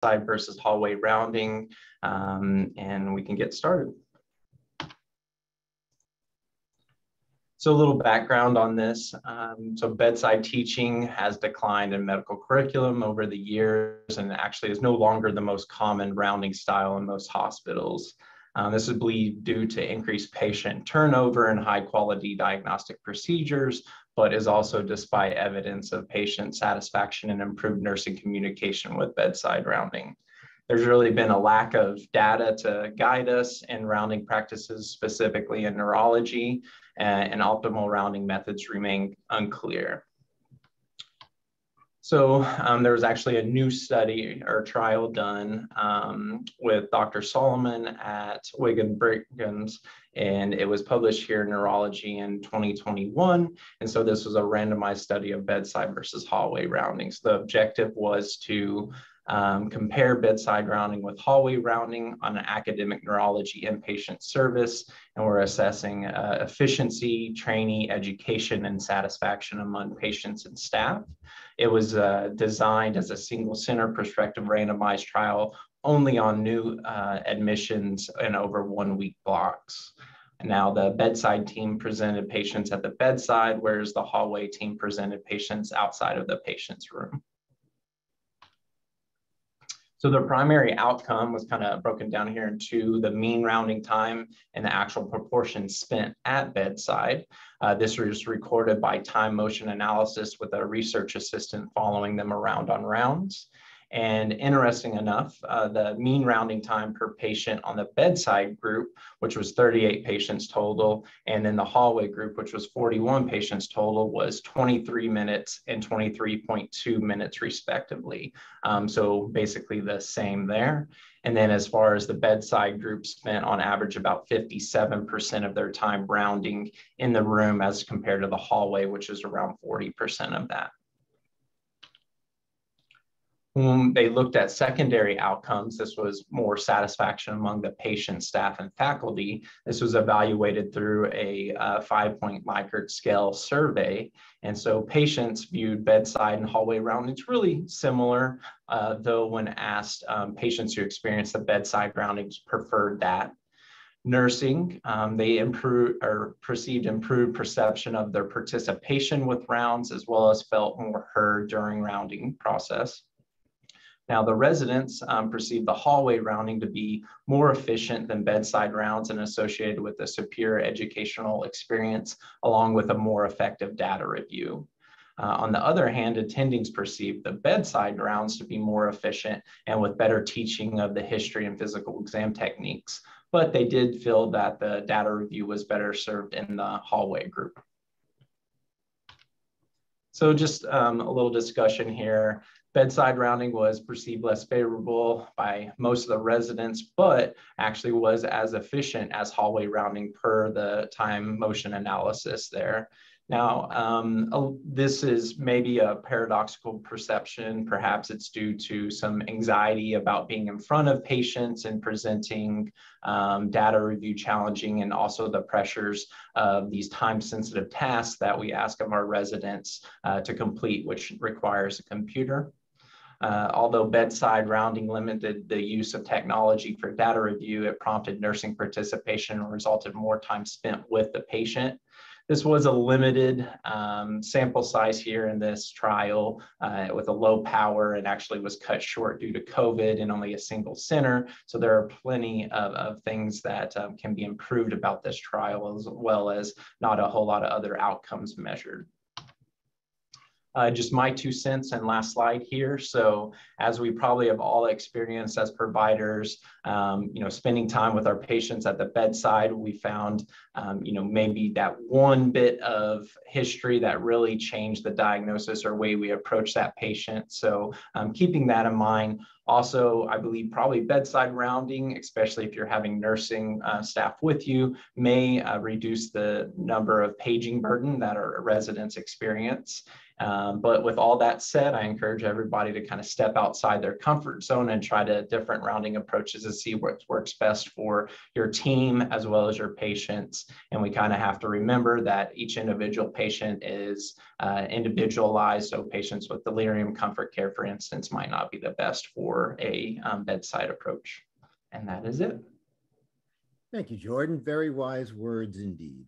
bedside versus hallway rounding, um, and we can get started. So a little background on this. Um, so bedside teaching has declined in medical curriculum over the years and actually is no longer the most common rounding style in most hospitals. Um, this is believed due to increased patient turnover and high quality diagnostic procedures, but is also despite evidence of patient satisfaction and improved nursing communication with bedside rounding there's really been a lack of data to guide us in rounding practices, specifically in neurology, and, and optimal rounding methods remain unclear. So um, there was actually a new study or trial done um, with Dr. Solomon at Wigan Brighams, and it was published here in Neurology in 2021. And so this was a randomized study of bedside versus hallway roundings. The objective was to um, compare bedside rounding with hallway rounding on an academic neurology inpatient service, and we're assessing uh, efficiency, trainee education, and satisfaction among patients and staff. It was uh, designed as a single center prospective randomized trial only on new uh, admissions in over one week blocks. Now the bedside team presented patients at the bedside, whereas the hallway team presented patients outside of the patient's room. So the primary outcome was kind of broken down here into the mean rounding time and the actual proportion spent at bedside. Uh, this was recorded by time motion analysis with a research assistant following them around on rounds. And interesting enough, uh, the mean rounding time per patient on the bedside group, which was 38 patients total, and then the hallway group, which was 41 patients total, was 23 minutes and 23.2 minutes respectively. Um, so basically the same there. And then as far as the bedside group spent on average about 57% of their time rounding in the room as compared to the hallway, which is around 40% of that. When they looked at secondary outcomes, this was more satisfaction among the patient, staff, and faculty. This was evaluated through a uh, five-point Likert scale survey. And so patients viewed bedside and hallway roundings really similar, uh, though when asked, um, patients who experienced the bedside roundings preferred that nursing. Um, they improved or perceived improved perception of their participation with rounds as well as felt more heard during rounding process. Now, the residents um, perceive the hallway rounding to be more efficient than bedside rounds and associated with a superior educational experience, along with a more effective data review. Uh, on the other hand, attendings perceive the bedside rounds to be more efficient and with better teaching of the history and physical exam techniques, but they did feel that the data review was better served in the hallway group. So just um, a little discussion here. Bedside rounding was perceived less favorable by most of the residents, but actually was as efficient as hallway rounding per the time motion analysis there. Now, um, this is maybe a paradoxical perception. Perhaps it's due to some anxiety about being in front of patients and presenting um, data review challenging and also the pressures of these time sensitive tasks that we ask of our residents uh, to complete, which requires a computer. Uh, although bedside rounding limited the use of technology for data review, it prompted nursing participation and resulted more time spent with the patient. This was a limited um, sample size here in this trial uh, with a low power and actually was cut short due to COVID and only a single center. So there are plenty of, of things that um, can be improved about this trial as well as not a whole lot of other outcomes measured. Uh, just my two cents and last slide here. So as we probably have all experienced as providers, um, you know, spending time with our patients at the bedside, we found, um, you know, maybe that one bit of history that really changed the diagnosis or way we approach that patient. So um, keeping that in mind, also, I believe probably bedside rounding, especially if you're having nursing uh, staff with you, may uh, reduce the number of paging burden that our residents experience. Um, but with all that said, I encourage everybody to kind of step outside their comfort zone and try to different rounding approaches to see what works best for your team as well as your patients. And we kind of have to remember that each individual patient is uh, individualized. So patients with delirium comfort care, for instance, might not be the best for a um, bedside approach. And that is it. Thank you, Jordan. Very wise words indeed.